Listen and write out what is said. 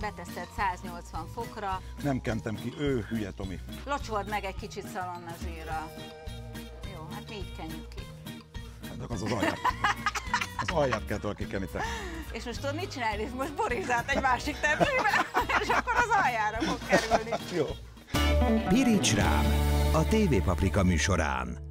Beteszed 180 fokra, Nem kentem ki, ő hülye Tomi. locsold meg egy kicsit szalonna zsírra. Jó, hát mi így kenjük ki. Hát az az alját. Az alját kell tőle te. És most tudod mit csinálni? Most borízát egy másik tepsibe, és akkor az aljára fog kerülni. Jó. Pirics rám, a TV Paprika műsorán.